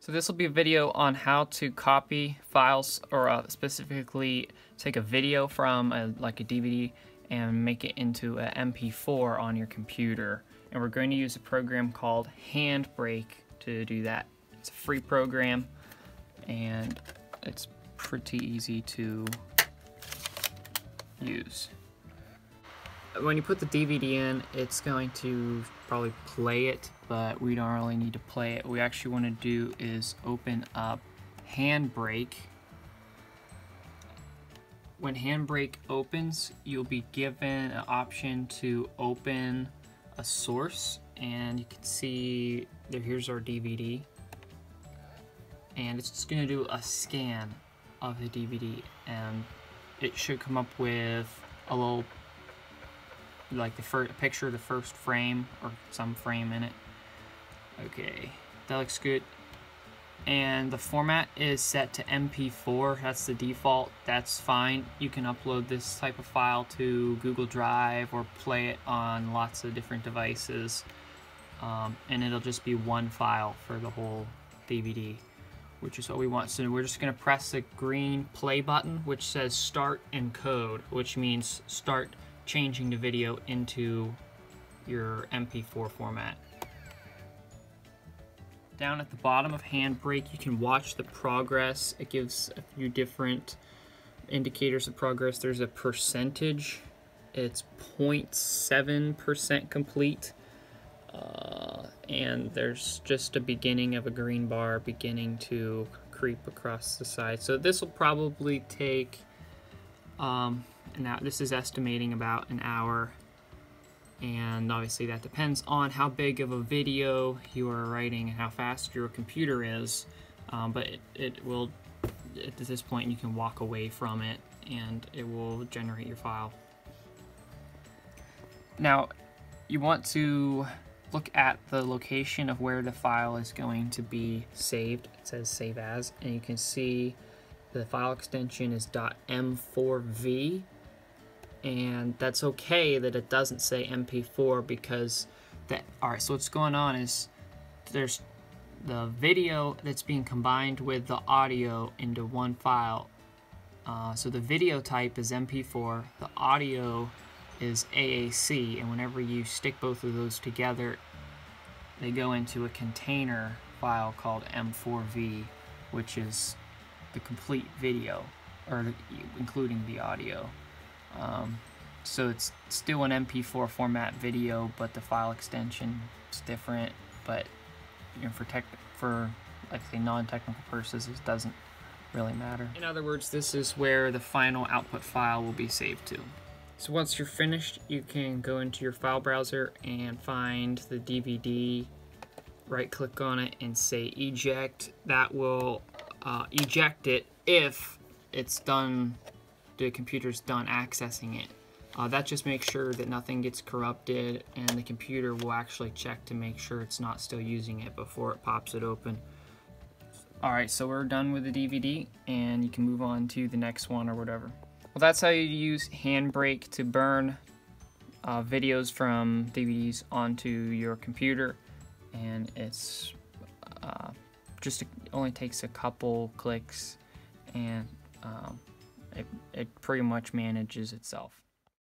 So this will be a video on how to copy files or uh, specifically take a video from a, like a DVD and make it into an MP4 on your computer. And we're going to use a program called Handbrake to do that. It's a free program and it's pretty easy to use when you put the DVD in, it's going to probably play it, but we don't really need to play it. What we actually want to do is open up Handbrake. When Handbrake opens, you'll be given an option to open a source, and you can see there. Here's our DVD, and it's just going to do a scan of the DVD, and it should come up with a little like the first picture of the first frame or some frame in it. Okay, that looks good. And the format is set to MP4. That's the default. That's fine. You can upload this type of file to Google Drive or play it on lots of different devices. Um, and it'll just be one file for the whole DVD, which is what we want. So we're just going to press the green play button, which says start encode, which means start changing the video into your MP4 format. Down at the bottom of Handbrake, you can watch the progress. It gives a few different indicators of progress. There's a percentage. It's 0.7% complete. Uh, and there's just a beginning of a green bar beginning to creep across the side. So this will probably take um, now this is estimating about an hour. And obviously that depends on how big of a video you are writing and how fast your computer is. Um, but it, it will at this point you can walk away from it and it will generate your file. Now you want to look at the location of where the file is going to be saved. It says save as. And you can see the file extension is .m4v and that's okay that it doesn't say MP4 because that all right so what's going on is there's the video that's being combined with the audio into one file. Uh, so the video type is MP4 the audio is AAC and whenever you stick both of those together they go into a container file called M4V which is the complete video or including the audio um, so it's still an MP4 format video, but the file extension is different. But you know, for tech, for like say non-technical purposes, it doesn't really matter. In other words, this is where the final output file will be saved to. So once you're finished, you can go into your file browser and find the DVD, right click on it and say eject. That will uh, eject it if it's done the computer's done accessing it. Uh, that just makes sure that nothing gets corrupted and the computer will actually check to make sure it's not still using it before it pops it open. Alright, so we're done with the DVD and you can move on to the next one or whatever. Well, that's how you use Handbrake to burn uh, videos from DVDs onto your computer and it's uh, just a, only takes a couple clicks and um, it, it pretty much manages itself.